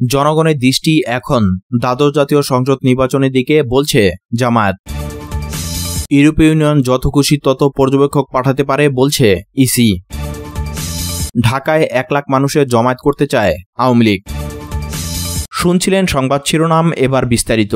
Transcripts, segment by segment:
জনগণের দৃষ্টি এখন দ্বাদশ জাতীয় সংসদ নির্বাচনের দিকে বলছে জামায়াত। ইউরোপীয় ইউনিয়ন যত খুশি তত পর্যবেক্ষক পাঠাতে পারে বলছে ইসি। ঢাকায় এক লাখ মানুষের জমায়েত করতে চায় আওয়ামী লীগ। শুনছিলেন সংবাদ শিরোনাম এবার বিস্তারিত।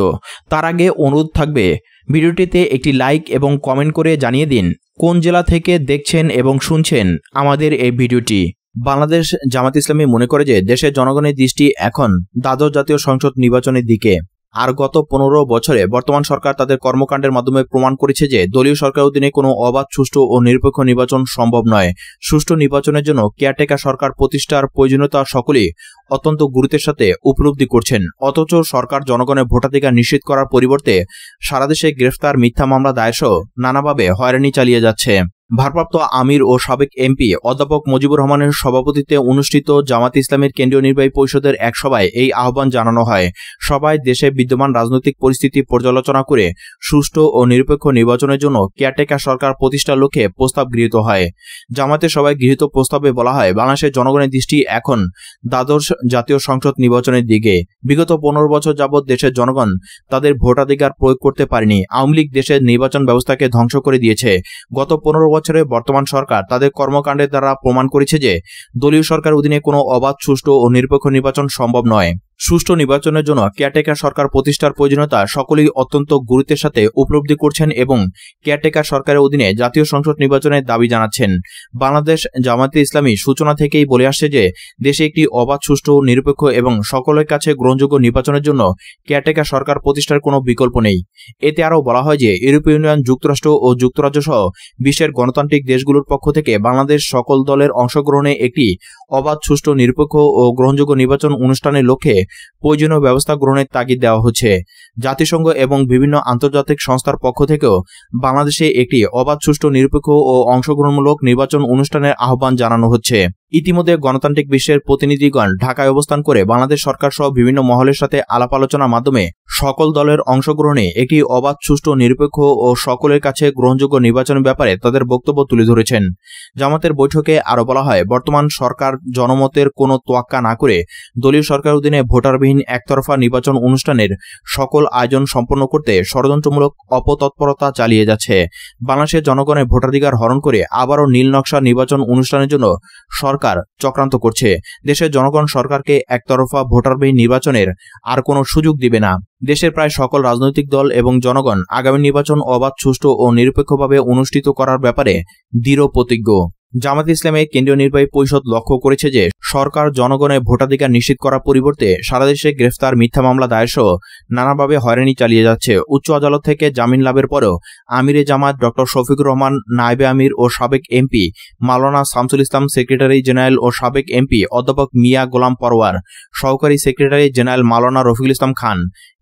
তার আগে অনুরোধ থাকবে, ভিডিওটিতে একটি লাইক এবং কমেন্ট করে জানিয়ে দিন, কোন জেলা থেকে দেখছেন এবং শুনছেন আমাদের এই ভিডিওটি। বাংলাদেশ জামাত ইসলামী মনে করে যে দেশের জনগণের দৃষ্টি এখন দ্বাদশ জাতীয় সংসদ নির্বাচনের দিকে। আর গত পনেরো বছরে বর্তমান সরকার তাদের কর্মকাণ্ডের মাধ্যমে প্রমাণ করেছে যে দলীয় সরকার অধীনে কোনো অবাধ, সুষ্ঠু ও নিরপেক্ষ নির্বাচন সম্ভব নয়। সুষ্ঠু নির্বাচনের জন্য কেয়ারটেকার সরকার প্রতিষ্ঠার প্রয়োজনীয়তা সকলেই অত্যন্ত গুরুত্বের সাথে উপলব্ধি করছেন। অথচ সরকার জনগণের ভোটাধিকার নিশ্চিত করার পরিবর্তে সারাদেশে গ্রেফতার, মিথ্যা মামলা দায়েরসহ নানাভাবে হয়রানি চালিয়ে যাচ্ছে। ভারপ্রাপ্ত আমির ও সাবেক এমপি অধ্যাপক মুজিবুর রহমানের সভাপতিত্বে অনুষ্ঠিত জামাত ইসলামের কেন্দ্রীয় নির্বাহী পরিষদের এক সভায় এই আহ্বান জানানো হয়। সবাই দেশে বিদ্যমান রাজনৈতিক পরিস্থিতি পর্যালোচনা করে সুষ্ঠু ও নিরপেক্ষ নির্বাচনের জন্য কেয়ারটেকার সরকার প্রতিষ্ঠার লক্ষ্যে প্রস্তাব গৃহীত হয়। জামাতে সবাই গৃহীত প্রস্তাবে বলা হয়, বাংলাদেশের জনগণের দৃষ্টি এখন দ্বাদশ জাতীয় সংসদ নির্বাচনের দিকে। বিগত পনেরো বছর যাবৎ দেশের জনগণ তাদের ভোটাধিকার প্রয়োগ করতে পারেনি। আওয়ামী লীগ দেশের নির্বাচন ব্যবস্থাকে ধ্বংস করে দিয়েছে। গত পনেরো বছরে বর্তমান সরকার তাদের কর্মকাণ্ডের দ্বারা প্রমাণ করেছে যে দলীয় সরকার অধীনে কোনো অবাধ, সুষ্ঠু ও নিরপেক্ষ নির্বাচন সম্ভব নয়। সুষ্ঠু নির্বাচনের জন্য কেয়ারটেকার সরকার প্রতিষ্ঠার প্রয়োজনীয়তা সকলেই অত্যন্ত গুরুত্বের সাথে উপলব্ধি করছেন এবং কেয়ারটেকার সরকারের অধীনে জাতীয় সংসদ নির্বাচনের দাবি জানাচ্ছেন। বাংলাদেশ জামাতে ইসলামী সূচনা থেকেই বলে আসছে যে, দেশে একটি অবাধ, সুষ্ঠু, নিরপেক্ষ এবং সকলের কাছে গ্রহণযোগ্য নির্বাচনের জন্য কেয়ারটেকার সরকার প্রতিষ্ঠার কোনো বিকল্প নেই। এতে আরও বলা হয় যে, ইউরোপীয় ইউনিয়ন, যুক্তরাষ্ট্র ও যুক্তরাজ্য সহ বিশ্বের গণতান্ত্রিক দেশগুলোর পক্ষ থেকে বাংলাদেশ সকল দলের অংশগ্রহণে একটি অবাধ, সুষ্ঠু, নিরপেক্ষ ও গ্রহণযোগ্য নির্বাচন অনুষ্ঠানের লক্ষ্যে প্রয়োজনীয় ব্যবস্থা গ্রহণের তাগিদ দেওয়া হচ্ছে। জাতিসংঘ এবং বিভিন্ন আন্তর্জাতিক সংস্থার পক্ষ থেকেও বাংলাদেশে একটি অবাধ, সুষ্ঠু, নিরপেক্ষ ও অংশগ্রহণমূলক নির্বাচন অনুষ্ঠানের আহ্বান জানানো হচ্ছে। ইতিমধ্যে গণতান্ত্রিক বিশ্বের প্রতিনিধিগণ ঢাকায় অবস্থান করে বাংলাদেশ সরকার সহ বিভিন্ন মহলের সাথে আলাপ আলোচনার মাধ্যমে সকল দলের অংশগ্রহণে একটি অবাধ, সুষ্ঠু, নিরপেক্ষ ও সকলের কাছে গ্রহণযোগ্য নির্বাচনের ব্যাপারে তাদের বক্তব্য তুলে ধরেছেন। জামাতের বৈঠকে আরও বলা হয়, বর্তমান সরকার জনমতের কোনো তোয়াক্কা না করে দলীয় সরকার অধীনে ভোটারবিহীন একতরফা নির্বাচন অনুষ্ঠানের সকল আয়োজন সম্পন্ন করতে ষড়যন্ত্রমূলক অপতৎপরতা চালিয়ে যাচ্ছে। বাংলাদেশের জনগণের ভোটাধিকার হরণ করে আবারও নীল নকশা নির্বাচন অনুষ্ঠানের জন্য সরকার চক্রান্ত করছে। দেশের জনগণ সরকারকে একতরফা ভোটারবিহীন নির্বাচনের আর কোনো সুযোগ দিবে না। দেশের প্রায় সকল রাজনৈতিক দল এবং জনগণ আগামী নির্বাচন অবাধ, সুষ্ঠু ও নিরপেক্ষভাবে অনুষ্ঠিত করার ব্যাপারে দৃঢ় প্রতিজ্ঞ। জামাত ইসলামের কেন্দ্রীয় নির্বাহী পরিষদ লক্ষ্য করেছে যে সরকার জনগণের ভোটাধিকার নিশ্চিত করার পরিবর্তে সারা দেশে গ্রেফতার মিথ্যা মামলা দায়েরসহ নানাভাবে হয়রানি চালিয়ে যাচ্ছে। উচ্চ আদালত থেকে জামিন লাভের পরেও আমিরে জামাত ডক্টর শফিকুর রহমান, নায়েবে আমির ও সাবেক MP Maulana Shamsul Islam, secretary general ও সাবেক এমপি অধ্যাপক মিয়া গোলাম পরওয়ার, সহকারী সেক্রেটারি জেনারেল মালানা রফিকুল ইসলাম খান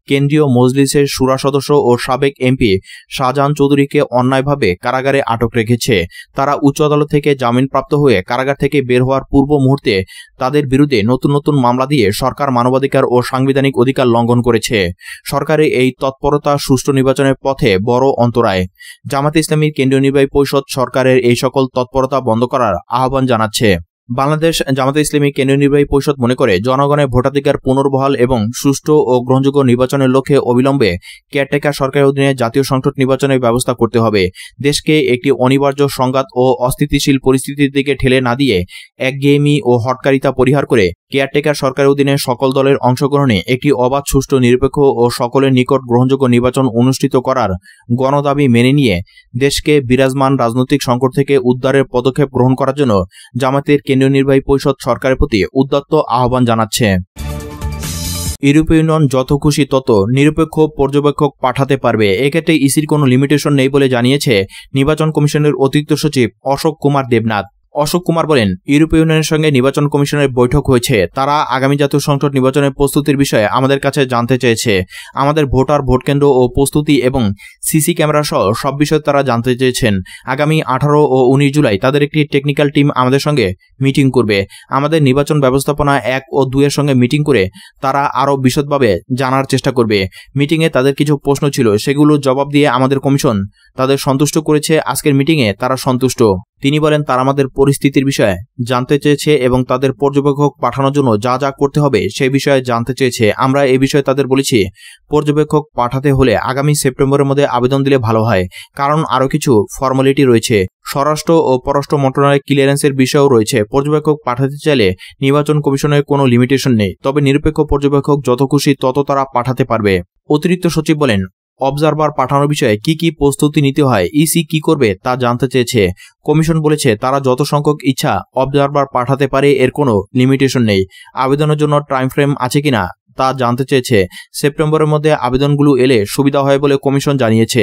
কেন্দ্রীয় মজলিসের সুরা সদস্য ও সাবেক এমপি শাহজাহান চৌধুরীকে অন্যায়ভাবে কারাগারে আটক রেখেছে। তারা উচ্চ আদালত থেকে জামিনপ্রাপ্ত হয়ে কারাগার থেকে বের হওয়ার পূর্ব মুহূর্তে তাদের বিরুদ্ধে নতুন নতুন মামলা দিয়ে সরকার মানবাধিকার ও সাংবিধানিক অধিকার লঙ্ঘন করেছে। সরকারের এই তৎপরতা সুষ্ঠু নির্বাচনের পথে বড় অন্তরায়। জামাত ইসলামীর কেন্দ্রীয় নির্বাহী পরিষদ সরকারের এই সকল তৎপরতা বন্ধ করার আহ্বান জানাচ্ছে। বাংলাদেশ জামাতে ইসলামী কেন্দ্রীয় নির্বাহী পরিষদ মনে করে জনগণের ভোটাধিকার পুনর্বহাল এবং সুষ্ঠু ও গ্রহণযোগ্য নির্বাচনের লক্ষ্যে অবিলম্বে কেয়ারটেকার সরকারের অধীনে জাতীয় সংসদ নির্বাচনের ব্যবস্থা করতে হবে। দেশকে একটি অনিবার্য সংঘাত ও অস্থিতিশীল পরিস্থিতির দিকে ঠেলে না দিয়ে একঘেয়েমি ও হটকারিতা পরিহার করে কেয়ারটেকার সরকারের অধীনে সকল দলের অংশগ্রহণে একটি অবাধ, সুষ্ঠু, নিরপেক্ষ ও সকলের নিকট গ্রহণযোগ্য নির্বাচন অনুষ্ঠিত করার গণদাবি মেনে নিয়ে দেশকে বিরাজমান রাজনৈতিক সংকট থেকে উদ্ধারের পদক্ষেপ গ্রহণ করার জন্য জামাতের কেন্দ্রীয় নির্বাহী পরিষদ সরকারের প্রতি উদ্যত্ত আহ্বান জানাচ্ছে। ইউরোপীয় ইউনিয়ন যত খুশি তত নিরপেক্ষ পর্যবেক্ষক পাঠাতে পারবে। এক্ষেত্রে ইসির কোনো লিমিটেশন নেই বলে জানিয়েছে নির্বাচন কমিশনের অতিরিক্ত সচিব অশোক কুমার দেবনাথ। অশোক কুমার বলেন, ইউরোপীয় ইউনিয়নের সঙ্গে নির্বাচন কমিশনের বৈঠক হয়েছে। তারা আগামী জাতীয় সংসদ নির্বাচনের প্রস্তুতির বিষয়ে আমাদের কাছে জানতে চেয়েছে। আমাদের ভোটার, ভোটকেন্দ্র ও প্রস্তুতি এবং সিসি ক্যামেরা সহ সব বিষয়ে তারা জানতে চেয়েছেন। আগামী আঠারো ও উনিশ জুলাই তাদের একটি টেকনিক্যাল টিম আমাদের সঙ্গে মিটিং করবে। আমাদের নির্বাচন ব্যবস্থাপনা এক ও দুইয়ের সঙ্গে মিটিং করে তারা আরও বিশদভাবে জানার চেষ্টা করবে। মিটিংয়ে তাদের কিছু প্রশ্ন ছিল সেগুলো জবাব দিয়ে আমাদের কমিশন তাদের সন্তুষ্ট করেছে। আজকের মিটিংয়ে তারা সন্তুষ্ট। তিনি বলেন, তারা আমাদের পরিস্থিতির বিষয়ে জানতে চেয়েছে এবং তাদের পর্যবেক্ষক পাঠানোর জন্য যা যা করতে হবে সেই বিষয়ে জানতে চেয়েছে। আমরা এ বিষয়ে তাদের বলেছি, পর্যবেক্ষক পাঠাতে হলে আগামী সেপ্টেম্বরের মধ্যে আবেদন দিলে ভালো হয়। কারণ আরও কিছু ফর্মালিটি রয়েছে। স্বরাষ্ট্র ও পররাষ্ট্র মন্ত্রণালয়ের ক্লিয়ারেন্সের বিষয়ও রয়েছে। পর্যবেক্ষক পাঠাতে চাইলে নির্বাচন কমিশনের কোনো লিমিটেশন নেই। তবে নিরপেক্ষ পর্যবেক্ষক যত খুশি তত তারা পাঠাতে পারবে। অতিরিক্ত সচিব বলেন অবজারভার পাঠানোর বিষয়ে কি কি প্রস্তুতি নিতে হয়, ইসি কি করবে তা জানতে চেয়েছে। কমিশন বলেছে, তারা যত সংখ্যক ইচ্ছা অবজারভার পাঠাতে পারে, এর কোনো লিমিটেশন নেই। আবেদনের জন্য টাইম ফ্রেম আছে কিনা তা জানতে চেয়েছে। সেপ্টেম্বরের মধ্যে আবেদনগুলো এলে সুবিধা হয় বলে কমিশন জানিয়েছে।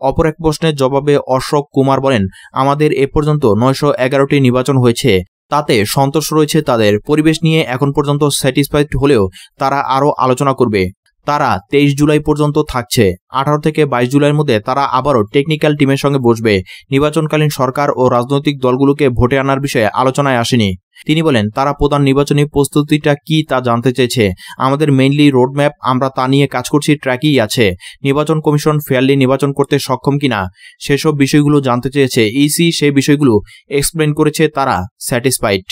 অপর এক প্রশ্নের জবাবে অশোক কুমার বলেন, আমাদের এ পর্যন্ত নয়শো এগারোটি নির্বাচন হয়েছে। তাতে সন্তোষ রয়েছে তাদের। পরিবেশ নিয়ে এখন পর্যন্ত স্যাটিসফাইড হলেও তারা আরও আলোচনা করবে। তারা তেইশ জুলাই পর্যন্ত থাকছে। আঠারো থেকে বাইশ জুলাইয়ের মধ্যে তারা আবারও টেকনিক্যাল টিমের সঙ্গে বসবে। নির্বাচনকালীন সরকার ও রাজনৈতিক দলগুলোকে ভোটে আনার বিষয়ে আলোচনায় আসেনি। তিনি বলেন, তারা প্রধান নির্বাচনী প্রস্তুতিটা কি তা জানতে চেয়েছে। আমাদের মেইনলি রোডম্যাপ আমরা তা নিয়ে কাজ করছি, ট্র্যাকই আছে। নির্বাচন কমিশন ফেয়ারলি নির্বাচন করতে সক্ষম কিনা, সেসব বিষয়গুলো জানতে চেয়েছে। ইসি সেই বিষয়গুলো এক্সপ্লেন করেছে তারা স্যাটিসফাইড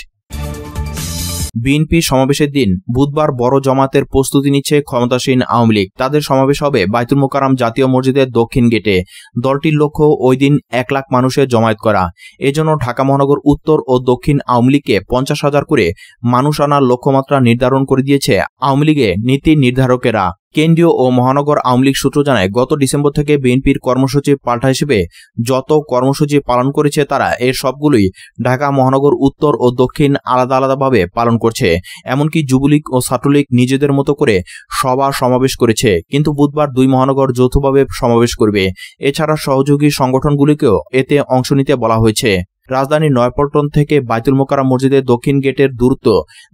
বিএনপি সমাবেশের দিন বুধবার বড় জমাতের প্রস্তুতি নিচ্ছে ক্ষমতাসীন আওয়ামী লীগ। তাদের সমাবেশ হবে বাইতুল মোকারাম জাতীয় মসজিদের দক্ষিণ গেটে। দলটির লক্ষ্য ওই দিন এক লাখ মানুষের জমায়েত করা। এজন্য ঢাকা মহানগর উত্তর ও দক্ষিণ আওয়ামী লীগকে পঞ্চাশ হাজার করে মানুষ আনার লক্ষ্যমাত্রা নির্ধারণ করে দিয়েছে আওয়ামী লীগের নীতি নির্ধারকেরা। কেন্দ্রীয় ও মহানগর আওয়ামী লীগ সূত্র জানায়, গত ডিসেম্বর থেকে বিএনপির কর্মসূচি পাল্টা হিসেবে যত কর্মসূচি পালন করেছে তারা, এর সবগুলোই ঢাকা, মহানগর, উত্তর ও দক্ষিণ আলাদা আলাদাভাবে পালন করছে। এমনকি যুবলীগ ও ছাত্রলীগ নিজেদের মতো করে সভা সমাবেশ করেছে। কিন্তু বুধবার দুই মহানগর যৌথভাবে সমাবেশ করবে। এছাড়া সহযোগী সংগঠনগুলিকেও এতে অংশ নিতে বলা হয়েছে। রাজধানীর নয়পল্টন থেকে বাইতুল মোকারা মসজিদের দক্ষিণ গেটের দূরত্ব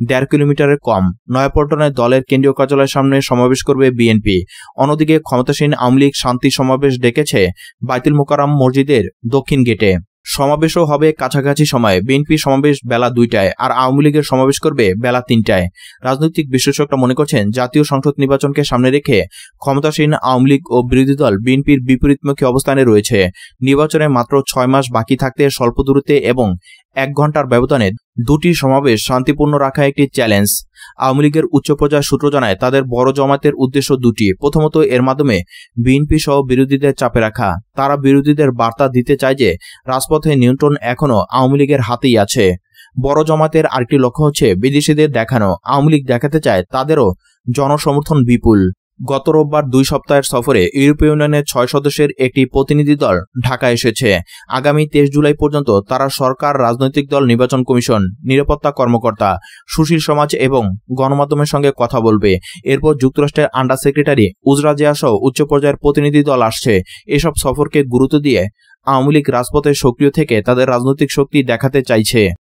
দেড় কিলোমিটারের কম। নয়পল্টনে দলের কেন্দ্রীয় কার্যালয়ের সামনে সমাবেশ করবে বিএনপি। অন্যদিকে ক্ষমতাসীন আওয়ামী লীগ শান্তি সমাবেশ ডেকেছে বাইতুল মোকারাম মসজিদের দক্ষিণ গেটে। সমাবেশও হবে কাছাকাছি সময়ে। বিএনপি সমাবেশ বেলা দুইটায় আর আওয়ামী লীগের সমাবেশ করবে বেলা তিনটায়। রাজনৈতিক বিশ্লেষকরা মনে করছেন, জাতীয় সংসদ নির্বাচনকে সামনে রেখে ক্ষমতাসীন আওয়ামী লীগ ও বিরোধী দল বিএনপির বিপরীতমুখী অবস্থানে রয়েছে। নির্বাচনে মাত্র ছয় মাস বাকি থাকতে স্বল্প দূরত্বে এবং এক ঘণ্টার ব্যবধানে দুটি সমাবেশ শান্তিপূর্ণ রাখা একটি চ্যালেঞ্জ। আওয়ামী লীগের উচ্চ পর্যায়ের সূত্র জানায়, তাদের বড় জমাতের উদ্দেশ্য দুটি। প্রথমত, এর মাধ্যমে বিএনপি সহ বিরোধীদের চাপে রাখা। তারা বিরোধীদের বার্তা দিতে চায় যে, রাজপথে নিয়ন্ত্রণ এখনও আওয়ামী লীগের হাতেই আছে। বড় জমাতের আরেকটি লক্ষ্য হচ্ছে বিদেশিদের দেখানো। আওয়ামী লীগ দেখাতে চায় তাদেরও জনসমর্থন বিপুল। গত রোববার দুই সপ্তাহের সফরে ইউরোপীয় ইউনিয়নের ছয় সদস্যের একটি প্রতিনিধি দল ঢাকা এসেছে। আগামী তেইশ জুলাই পর্যন্ত তারা সরকার, রাজনৈতিক দল, নির্বাচন কমিশন, নিরাপত্তা কর্মকর্তা, সুশীল সমাজ এবং গণমাধ্যমের সঙ্গে কথা বলবে। এরপর যুক্তরাষ্ট্রের আন্ডার সেক্রেটারি উজরা জিয়া সহ উচ্চ পর্যায়ের প্রতিনিধি দল আসছে। এসব সফরকে গুরুত্ব দিয়ে আওয়ামী লীগ রাজপথে সক্রিয় থেকে তাদের রাজনৈতিক শক্তি দেখাতে চাইছে।